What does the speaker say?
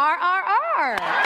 RRR.